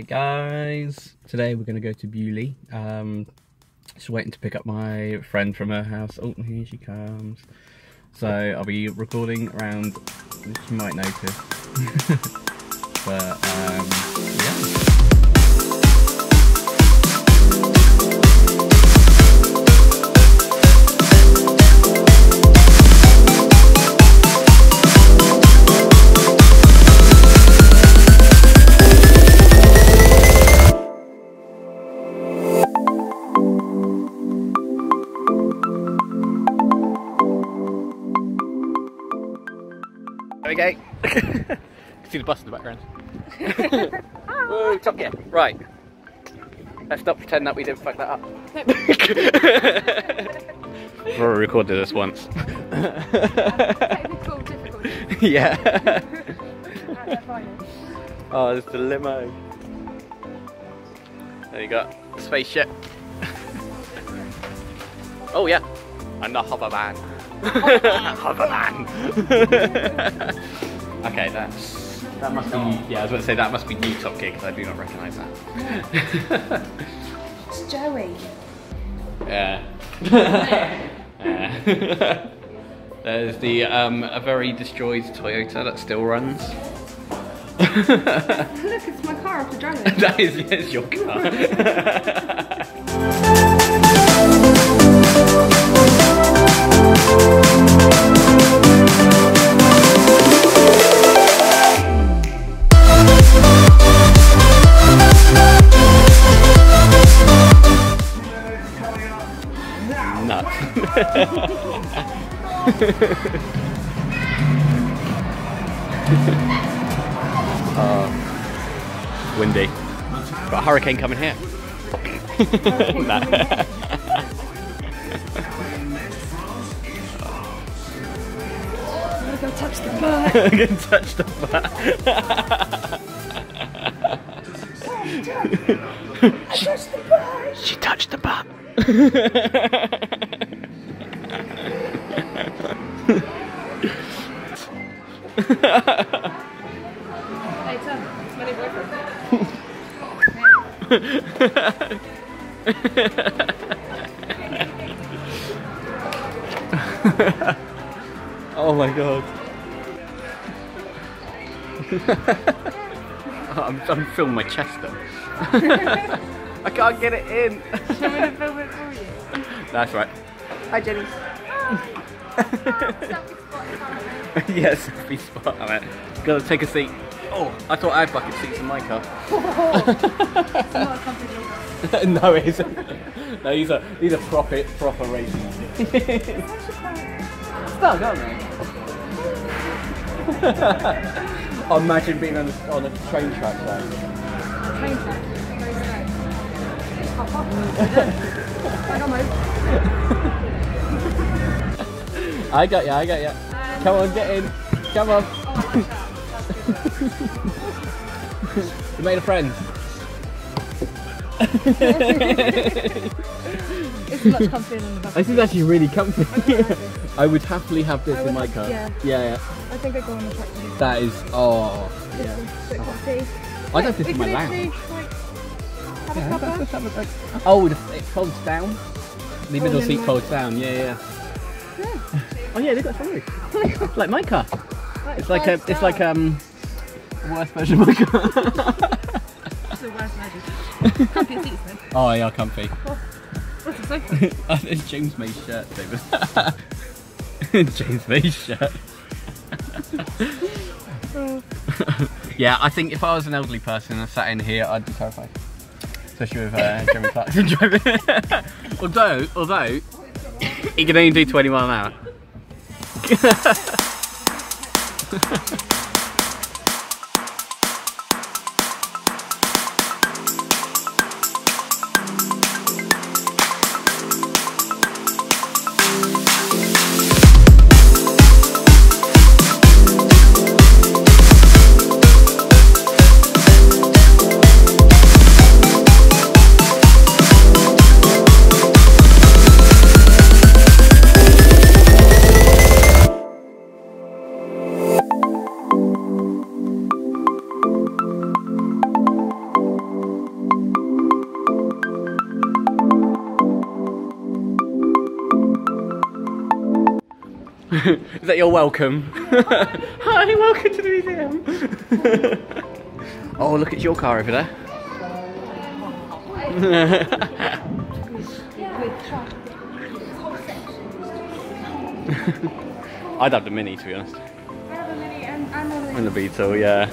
Hey guys, today we're going to go to Beaulieu. Um, just waiting to pick up my friend from her house. Oh, here she comes. So I'll be recording around, you might notice. but um, yeah. There we. See the bus in the background. Whoa, top gear. Right. Let's not pretend that we didn't fuck that up. We've already recorded this once. Technical difficulties. yeah. Oh, there's the limo. There you go. The spaceship. oh yeah. And the hoverman. hoverman. Okay, that's that must be yeah, I was going to say that must be new Top Gear because I do not recognise that. It's Joey. Yeah. yeah. There's the um, a very destroyed Toyota that still runs. Look, it's my car after driving. that is yes, your car. uh, windy. Got a hurricane coming here. Go touch the butt. Can touch the butt. I touched the butt. She touched the butt. Hey, Tom, it's my new boyfriend. oh my god. I'm, I'm filming my chest though. I can't get it in. I'm gonna film it for you. That's right. Hi Jenny. Selfie spot is on. yes, be spot on it. Gotta take a seat. Oh, I thought I had bucket seats in my car. It's not a comfortable car. no, it isn't. No, these are these are proper proper racing seats. Stuck, aren't they? imagine being on a, on a train track though. Train track. Very slow. Hop. I got mine. I got ya, I got ya. Come on, get in. Come on. you made a friend. It's much comfier than the back. This is actually really comfy. I would happily have this I in my have- car. yeah. yeah, yeah. I think I go on the. That is, oh, yeah. Comfy. I'd have this in my lounge. like, have a. Oh, it folds down. The middle then seat folds down. Yeah, yeah. Oh yeah, they've got sunroof. like my car. Like It's like a, five it's like um, the worst version of my car. It's the worst magic. Comfy seats, man. oh, yeah, comfy. What's it say? oh, there's James May's shirt, David. James May's shirt. yeah, I think if I was an elderly person and sat in here, I'd be terrified. Especially with uh, Jeremy Clarkson driving. although, although, he can only do 20 mile an hour. Ha ha ha. Welcome? Hi, welcome to the museum. oh, look, it's your car over there. I'd have the Mini, to be honest. I have a mini and, and one And the Beetle, yeah.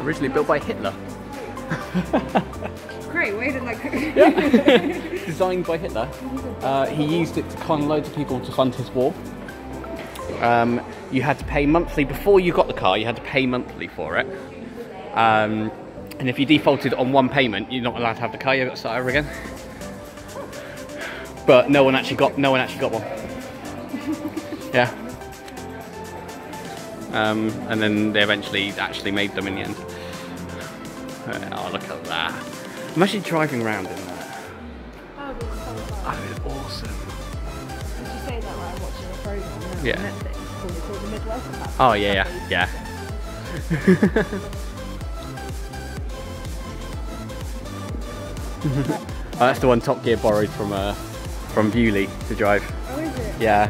Originally built by Hitler. Great way to like. Designed by Hitler. Uh, he used it to con loads of people to fund his war. Um, you had to pay monthly before you got the car. You had to pay monthly for it. Um, and if you defaulted on one payment, you're not allowed to have the car. You've got to start over again. But no one actually got no one actually got one. Yeah. Um, and then they eventually actually made them in the end. Uh, oh, look at that! I'm actually driving around in. Awesome. Did you say that while watching a program now Yeah. on Netflix called, called The? That's Oh yeah, yeah, yeah. oh, that's the one Top Gear borrowed from uh, from Beaulieu to drive. Oh, is it? Yeah.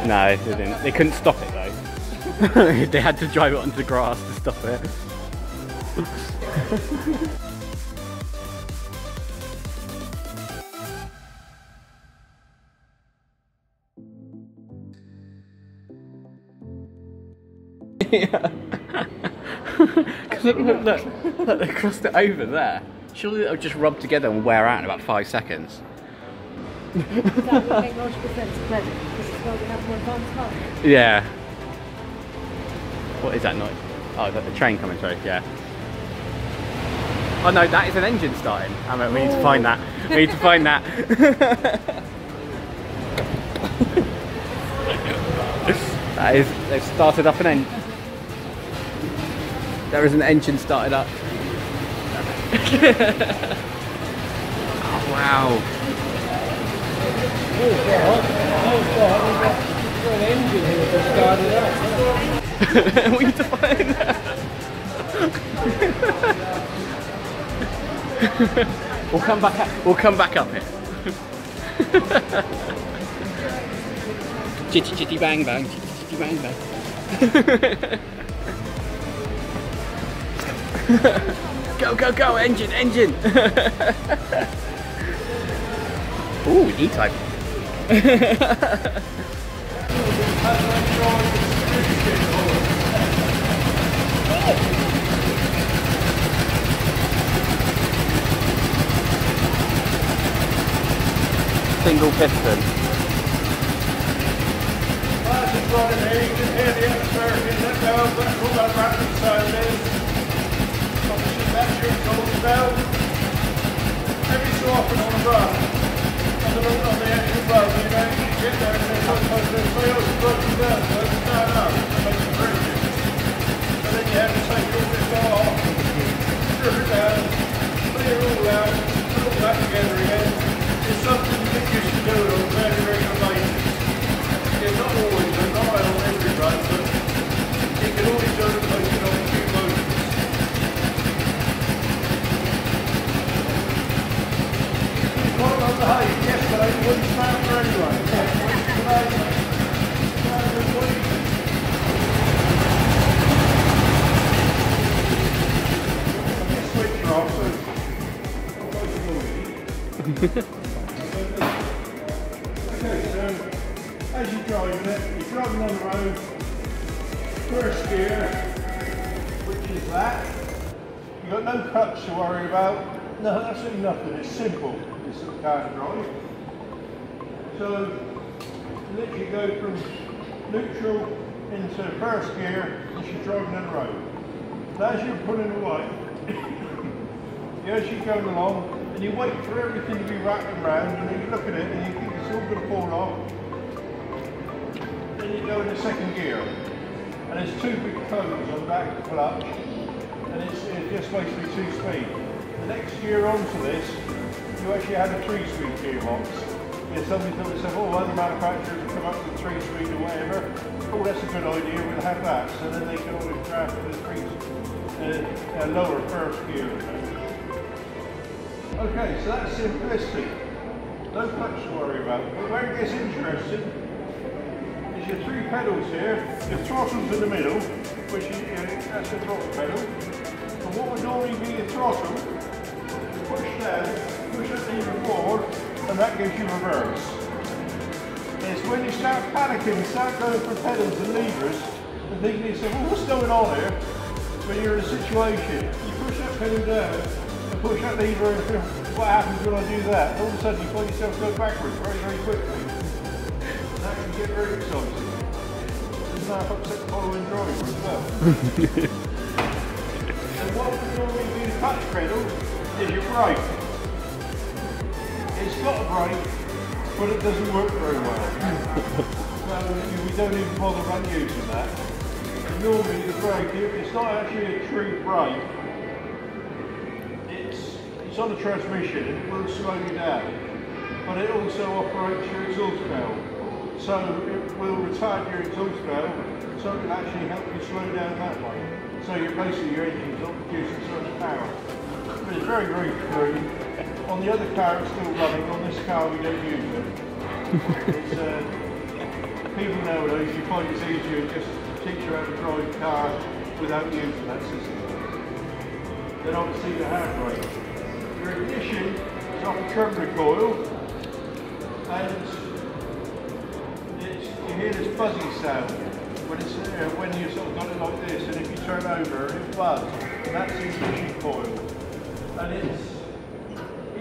They No, they didn't. They couldn't stop it though. they had to drive it onto the grass to stop it. look, look, look, look, they crossed it over there. Surely it'll just rub together and wear out in about five seconds. it. That would make logical sense, but this is why we have more advanced cars. Yeah. What is that noise? Oh, is that the train coming through? Yeah. Oh no, that is an engine starting. I mean, we need to find that. We need to find that. that is, they've started up an engine. There is an engine started up. oh wow. we need to find that. we'll come back. Up, we'll come back up here. chitty chitty bang bang, chitty chitty bang bang. go go go! Engine engine. Ooh, E-type. Single piston. Just right in there, you can hear the atmosphere in that valve, that's all that rapid sound is. Valve. Every so often on a run, on the, on the actual road, you know, you get there and there's wheels and broken down about. No, absolutely nothing. It's simple. This car to drive. So, literally go from neutral into first gear as you're driving on the road. Now, as you're pulling away, as you're going along, and you wait for everything to be wrapping around, and then you look at it and you think it's all going to fall off. Then you go into second gear, and there's two big cones on the back of the clutch, and it's, it's just basically two speed. Next gear onto this, you actually have a three speed gearbox. Somebody thought to oh, other manufacturers come up with three speed or whatever. Oh, that's a good idea, we'll have that. So then they can always draft the three, uh, uh, lower first gear. Okay, so that's simplicity. No clutch to worry about. But where it gets interesting is your three pedals here. Your throttle's in the middle, which is, uh, that's the throttle pedal. And what would normally be your throttle, down, push that lever forward, and that gives you reverse. It's when you start panicking, start going for pedals and levers, and thinking to yourself, well, what's going on here? When you're in a situation, you push that pedal down, and push that lever, and what happens when I do that? All of a sudden you find yourself going backwards very, very quickly. And that can get very exciting. Doesn't that upset the following driver as well? and what would normally be the touch pedal is your brake. It's got a brake, but it doesn't work very well. so we don't even bother about using that. Normally the brake, it's not actually a true brake. It's, it's on the transmission, it will slow you down. But it also operates your exhaust valve. So it will retard your exhaust valve, so it can actually help you slow down that way. So you're basically your engine's not producing so much power. But it's very, very clean. On the other car it's still running, on this car we don't use it. It's, uh, people nowadays, you find it's easier just to teach you how to drive a car without using that system. Then obviously the handbrake. Your ignition is off a trembler coil, and it's, you hear this buzzy sound when it's uh, when you sort of got it like this, and if you turn over, it buzz. And that's the ignition coil, and it's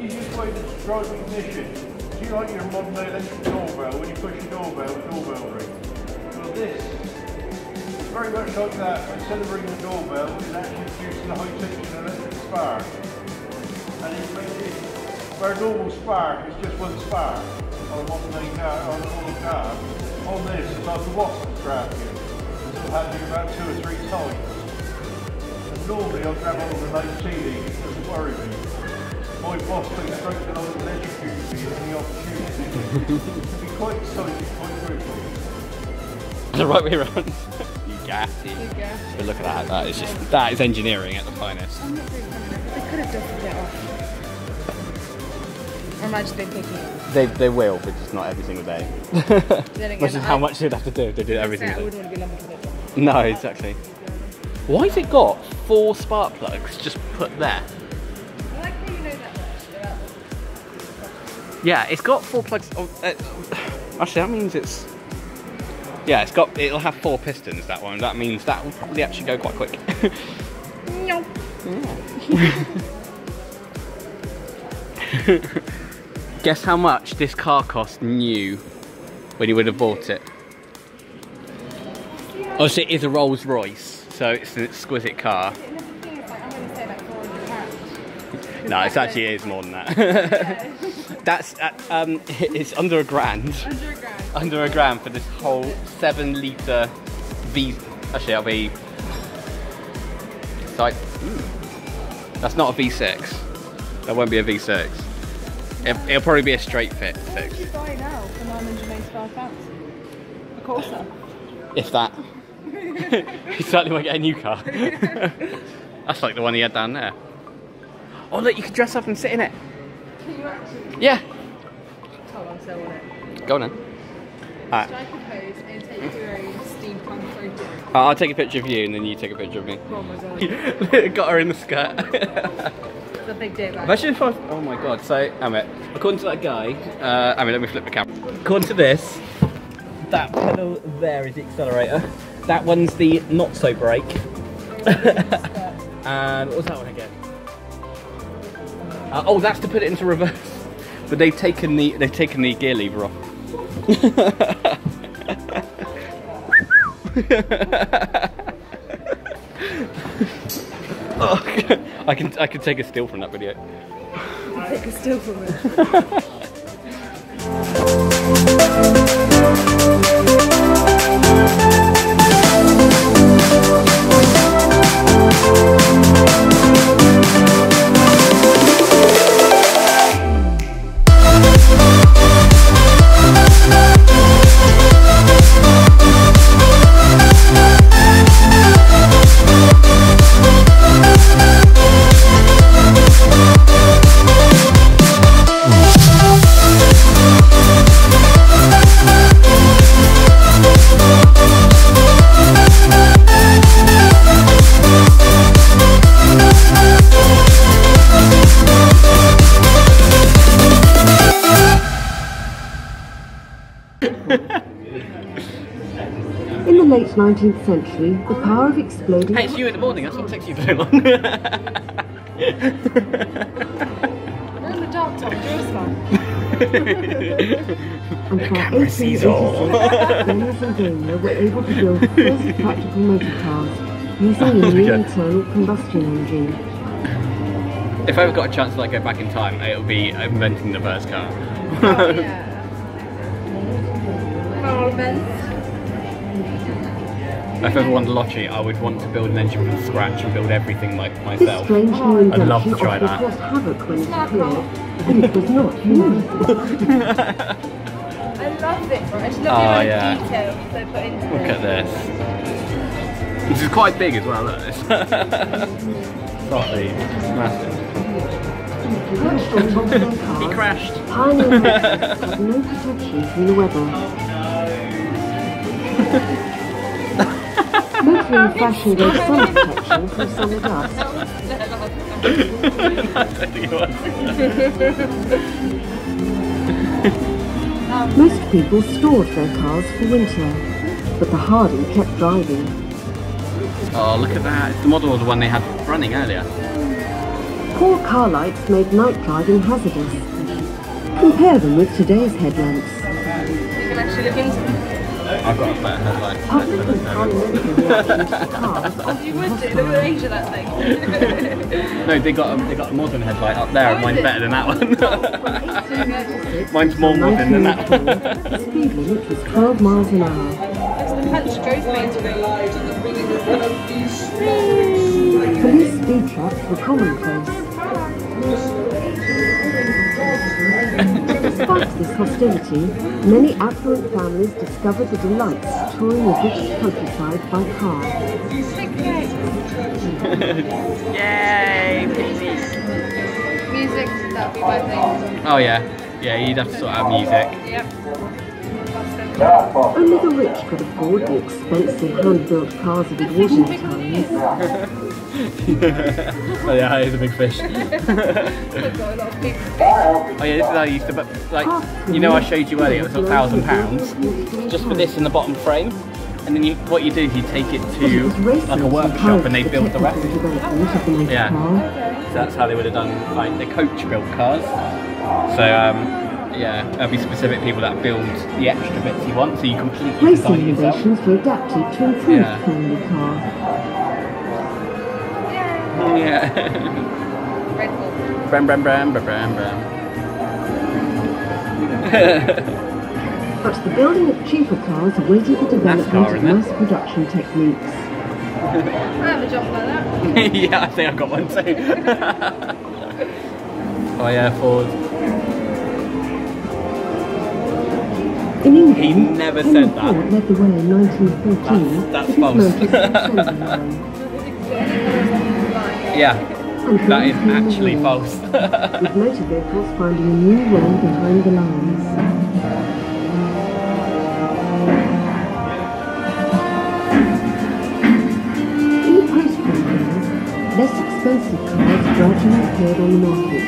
easiest way to drive ignition. Do you like your modern electric doorbell when you push your doorbell, the doorbell ring? Well, this is very much like that. but Instead of ringing the doorbell, it's actually producing a high tension electric spark. And it's making where a normal spark is just one spark on a modern car, on a normal car. On this, it's like a wasp trap you. This will happen about two or three times. And normally I'll grab of the night ceiling, it doesn't worry me. My boss takes straight to London and electrocutes me and the opportunity. it can be quite exciting quite quickly. the right way around. you gassy. You go. But look at that. That is just that is engineering at the finest. I'm not doing something like They could have dusted it off. Or am I just being picky? They they will, but just not every single day. Again, Which is how I- much they'd have to do if they did every I single day. wouldn't want to be lumbered. No, exactly. Why has it got four spark plugs just put there? Yeah, it's got four plugs. Oh, actually, that means it's. Yeah, it's got. It'll have four pistons. That one. That means that will probably actually go quite quick. No. Guess how much this car cost new when you would have bought it? Obviously, it is a Rolls Royce, so it's an exquisite car. No, it's actually is more than that. Yeah. That's uh, um, it's under a grand. Under a grand. Under a grand for this whole seven litre V. Actually, I'll be. It's like, ooh. that's not a V6. That won't be a V6. It'll, it'll probably be a straight fit What would six, you buy now for 995 pounds? A Corsa. if that. you certainly won't get a new car. that's like the one he had down there. Oh look, you can dress up and sit in it. Can you actually? Yeah, on, so on it. go on then. Alright. I'll take a picture of you and then you take a picture of me. Oh. Got her in the skirt. A big day. Imagine if I. Oh my god. So, Amit, according to that guy, uh, Amit, let me flip the camera. According to this, that pedal there is the accelerator. That one's the not so brake. and what was that one again? Uh, oh, that's to put it into reverse. But they've taken the they've taken the gear lever off. oh, I can I can take a steal from that video. Take a still from it. 19th century, the power of exploding Hey, it's you in the morning. That's what takes you so long. We're in the dark, Tom. Do us and by camera sees all. 1886, Benz and Daimler were able to build first practical motor cars using a new Okay. internal combustion engine. if I ever got a chance to like go back in time, it'll be inventing the first car. Oh, yeah. Parliament. if I ever won the lottery, I would want to build an engine from scratch and build everything like myself. I'd love to try that. caused havoc when it Smart appeared, and it was not human. I love this. I just love Oh, amount yeah. of detail they put into Look it. at this. This is quite big as well. Look, at this. Not the massive. Perched on top of their He crashed. pioneer motorists had no protection from the weather. Motoring fashion gave some protection from summer dust. I don't think it was. Most people stored their cars for winter, but the Hardy kept driving. Oh, look at that. It's the model of the one they had running earlier. Poor car lights made night driving hazardous. Compare them with today's headlamps. You can actually look into them. I've got a better headlight. Public and parliamentary reactions to cars As you would do. Look at the range of that thing. No, they got a, they got a modern headlight up there, and Oh, mine's better than that one. Mine's more modern than that. 1904, the speed limit was 12 miles an hour. The punch goes me Police speed traps were commonplace. Despite this hostility, many affluent families discovered the delights of touring the British countryside by car. Yay! Music, that'd be my thing. Oh yeah, yeah. You'd have to sort out music. Yep. Only the rich could afford the expensive hand-built cars of the Edwardian times. oh yeah, he's a big fish. I've got a lot of big Oh yeah, this is how I used to, but like, you know, I showed you earlier, it was a thousand pounds just for this in the bottom frame. And then you, what you do is you take it to like a workshop and they build the rest. of the motor Yeah. So that's how they would have done like the coach built cars. So um, yeah, there'll be specific people that build the extra bits you want, so you completely design Racing it yourself. innovations were adapted to improve Yeah. family car. Yeah. Red Bull. bram bram bram bram bram bram. But the building of cheaper cars awaited the development NASCAR, of mass production techniques. I have a job like that. yeah, I think I've got one too. oh yeah, Ford. In England, He never Henry said that. Ford led the way in 1914 That's- that's false. Yeah, mhm. that is actually false. With motor vehicles finding a new way behind the lines. In the post-war years, less expensive cars gradually appeared on the market.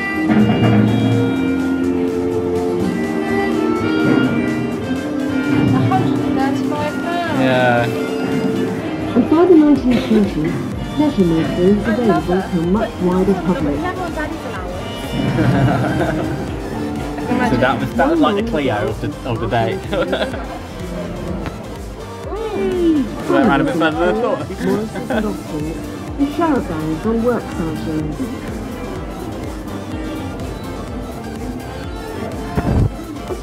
£135. yeah. And by the 1920s, pleasure motoring was available to a much wider public. Never on Daddy's allowance. So that was that was like the Clio of the of the day. Went around a bit further than I thought. And Austins, on work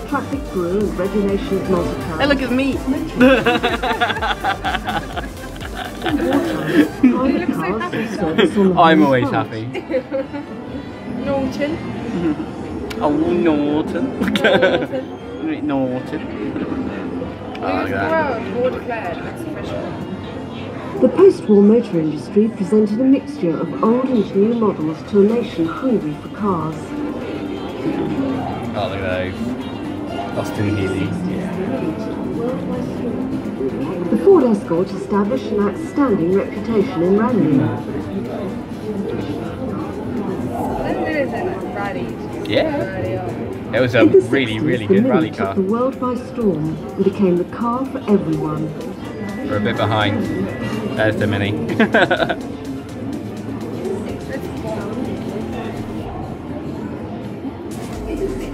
traffic grew and regulations multiplied, Hey, look at me. private cars and service on I'm always happy. Norton. Oh, Norton. Norton. Norton. Oh, look News at of that. the world. War declared. That's official. The post-war motor industry presented a mixture of old and new models to a nation hungry for cars. Oh, look at those. The Ford Escort established an outstanding reputation in rallying. Then there is a rally. Yeah. It was a really, 60s, really good rally car. the world by storm and became the car for everyone. We're a bit behind. There's the Mini.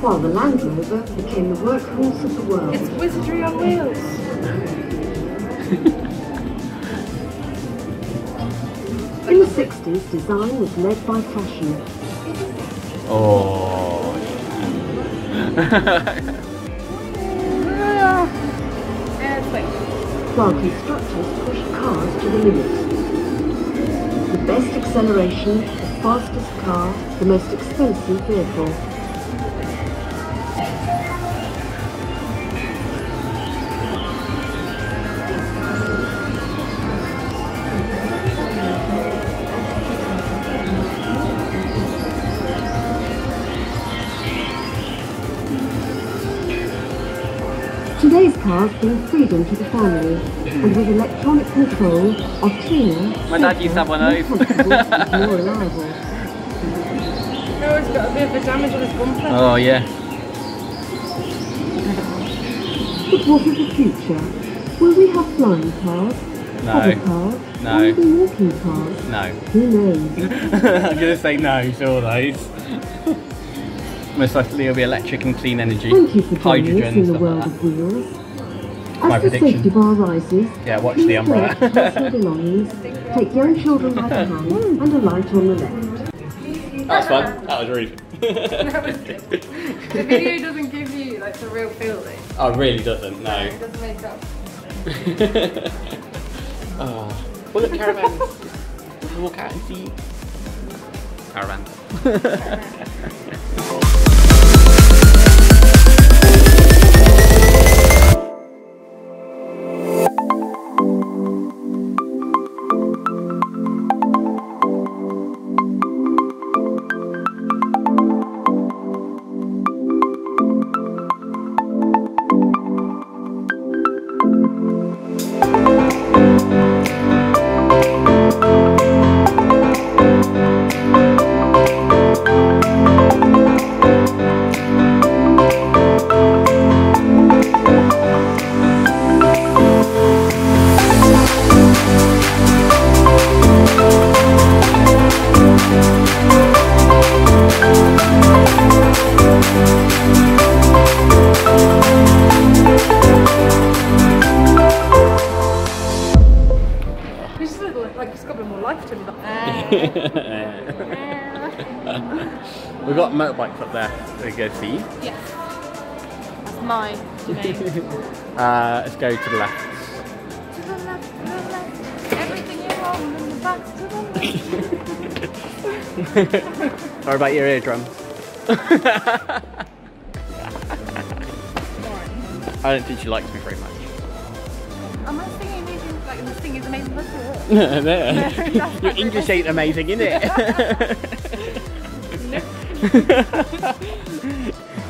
While the Land Rover became the workhorse of the world. It's wizardry on wheels. In the 60s, design was led by fashion. oh. Yeah, it's like while constructors pushed cars to the limit. The best acceleration, the fastest car, the most expensive vehicle. Today's cars bring freedom to the family, and with electronic control, are cleaner, My dad used to have one of safer, those. more comfortable, and more reliable. oh, it's got a bit of a damage on his bumper. oh yeah. But what of the future? Will we have flying cars? No. Hover cars? No. Or even walking cars? No. Who knows? I'm gonna say no to all those. Most likely it'll be electric and clean energy. Thank you for joining Hydrogen us and in the stuff world like of wheels. My As the prediction. safety bar rises, Yeah, watch please the umbrella. collect personal belongings, take young children by the hand, and a light on the left. that. That was fun. That was really fun. That was good. The video doesn't give you like the real feeling. oh, it really doesn't, no. It doesn't make up. oh. Well, look, caravans. Walk out and see. Caravans. He's he's got a bit more life to him. We've got motorbikes up there to go see. yes. That's mine. Name. Uh, let's go to the left. to the left, to the left. Everything you own in the back to the left. Sorry about your eardrums. I don't think she likes me very much. Am I singing amazing? like this thing is amazing. Look at it. Your English ain't amazing, is it?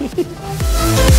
nope.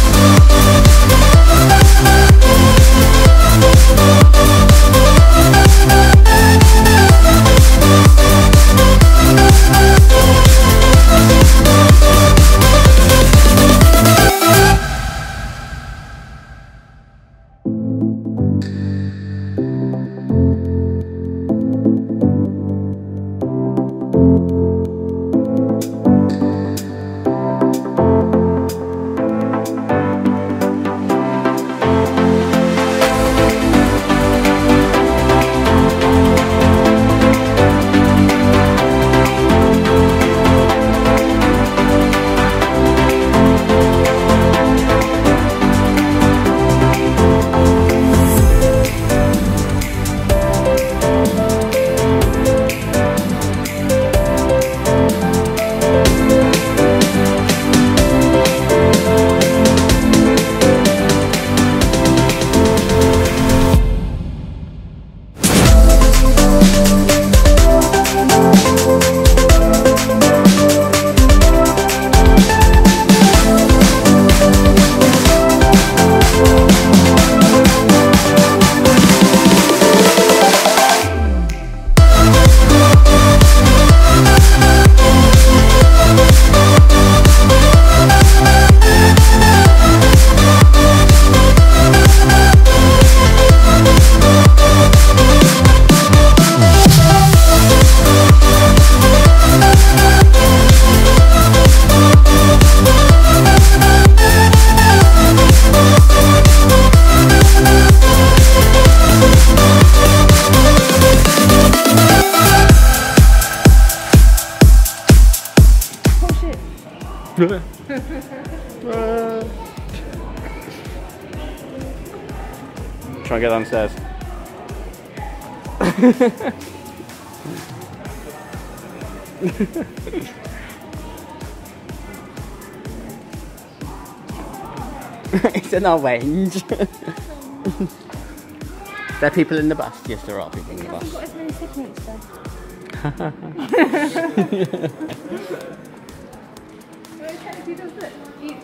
Try and get downstairs. it's an orange. there are people in the bus. Yes, there are people in the bus. got as many segments though. Well, technically does look. Each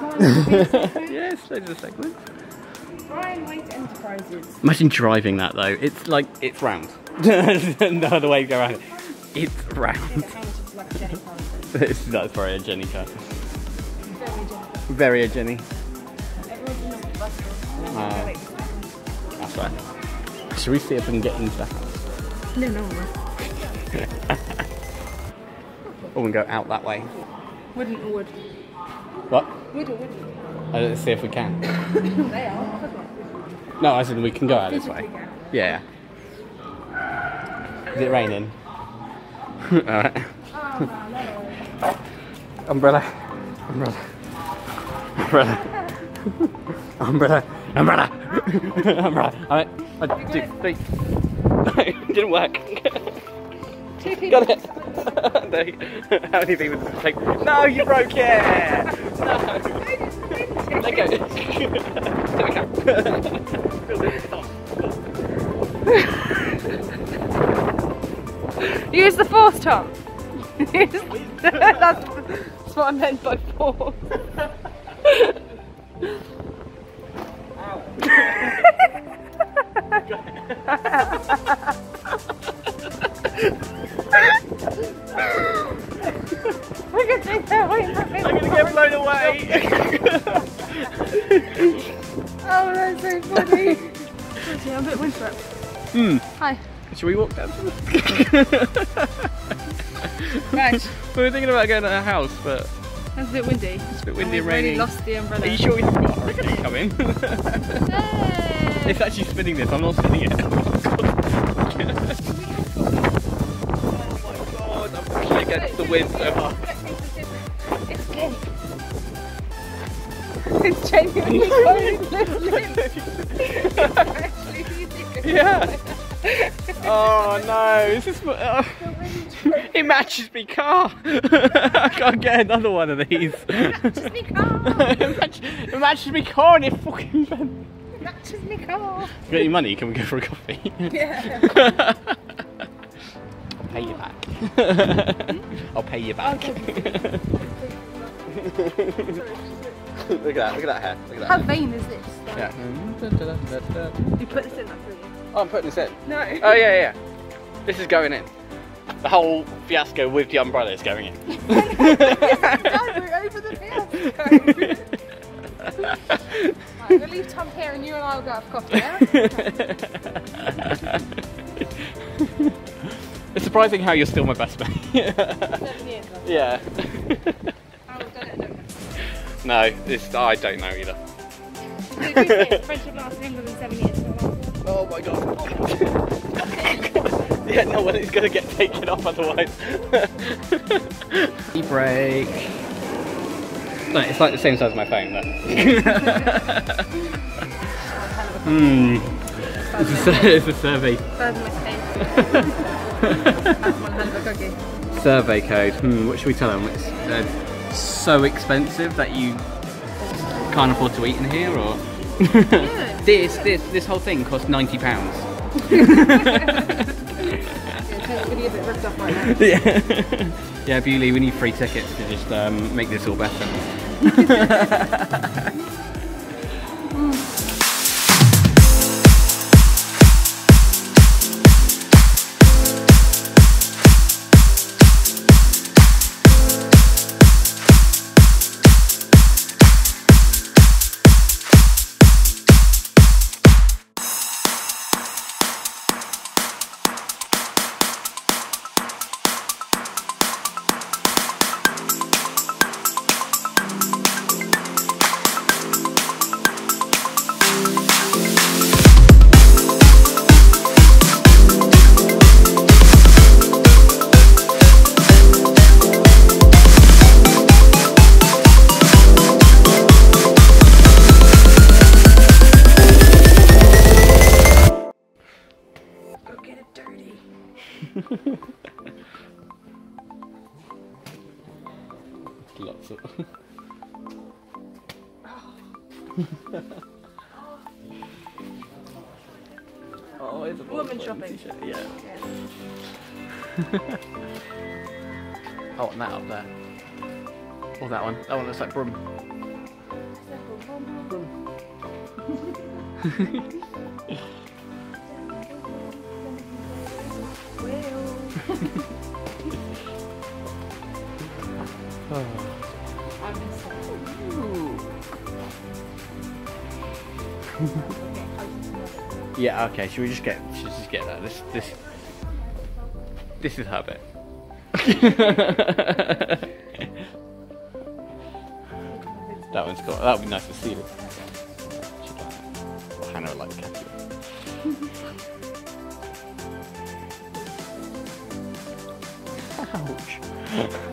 line will be a segment. yes, those are segments. White Enterprises. Imagine driving that though. It's like it's round. no other way to go around it. It's round. house like a Jenny Carlson. It's, that's very a Jenny car. Very Jenny. Very a Jenny. Everyone's in the bus stop. Wait, That's right. Should we see if we can get into the house? No, no, no. Or we can go out that way. Wouldn't or would? What? Would or wouldn't? Uh, Let's see if we can. they are. No, I said we can go out this way. Yeah. Is it raining? Alright. Oh. Umbrella. Umbrella. Umbrella. Umbrella. Umbrella. Umbrella. Alright. One, two, it? No, didn't work. Got it. How many people does it take? No, you broke it! No. Let go. Go. Use the force, Tom. That's, that's what I meant by force. I Hmm. Hi. Should we walk down? Right. we were thinking about going to our house, but That's a bit windy. it's a bit windy and We've already rainy. lost the umbrella. Are you sure we haven't got a hurricane coming? Hey. it's actually spinning this. I'm not spinning it. oh my god! I'm pushing against the wind so hard. It's good. It's genuinely going yeah. Oh no! Is this? Uh, it matches me car. I can't get another one of these. Matches me car. it, match, it matches me car and it fucking bent. Matches me car. You got any money? Can we go for a coffee? Yeah. I'll pay you back. I'll pay you back. look at that, look at that hair. Look at that How that. vain is this? Yeah. You put this in that for you. Oh, I'm putting this in. No. Oh, yeah, yeah. This is going in. The whole fiasco with the umbrella is going in. no, we're over the fiasco. right, I'm leave Tom here and you and I will go have coffee, yeah? it's surprising how you're still my best mate. Seven years. yeah. How we've done it, I don't know. no, this I don't know either. They do say Friendship lasts longer than seven years. So I'll- Oh my god. yeah, no one is gonna get taken off otherwise. E-brake. No, it's like the same size as my phone, look. Hmm. It's a, it's a survey Third mistake. That's one hand of a cookie. survey code. Hmm, what should we tell them? It's uh, so expensive that you can't afford to eat in here, or this this this whole thing costs ninety pounds. Yeah, Tate's gonna get a bit ripped off right now. Yeah. yeah, Beaulieu, we need free tickets to just um, make this all better. looks like Brum. Yeah. Okay. Should we just get? Should just get that? This. This. This is her bit. that one's got. That would be nice to see. Like Hannah would like. Ouch.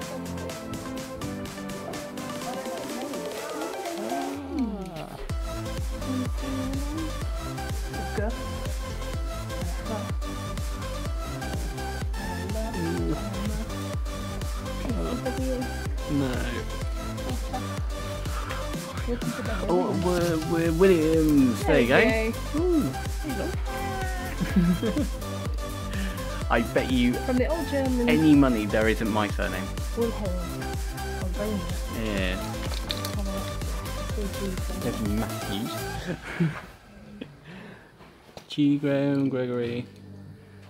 Oh, we're, we're Williams. There, you go. Ooh. I bet you From the old German any money there isn't my surname. Wilhelm. Oh, yeah. There's Matthews. G. Graham, Gregory,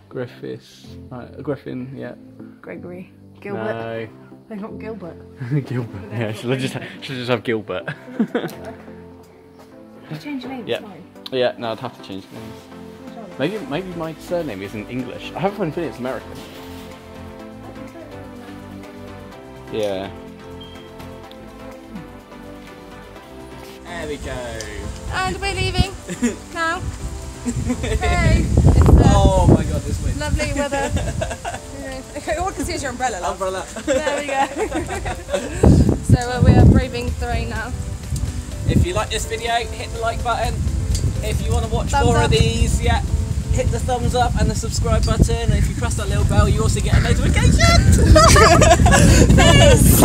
Griffiths, right, Griffin, yeah. Gregory. Gilbert. They're not Gilbert. Gilbert. Yeah, should I just should I just have Gilbert? Change your name, Yeah. it's fine. yeah, no, I'd have to change names. Maybe maybe my surname isn't English. I have a funny feeling it's American. Yeah. There we go. And we're leaving now. hey, it's uh, Oh my god, this wind. lovely weather. Okay, all I can see is your umbrella. love. Umbrella. There we go. so uh, we are braving the rain now. if you like this video, hit the like button. If you want to watch Thumbs more up. of these, yeah, hit the thumbs up and the subscribe button. And if you press that little bell, you also get a notification. Peace!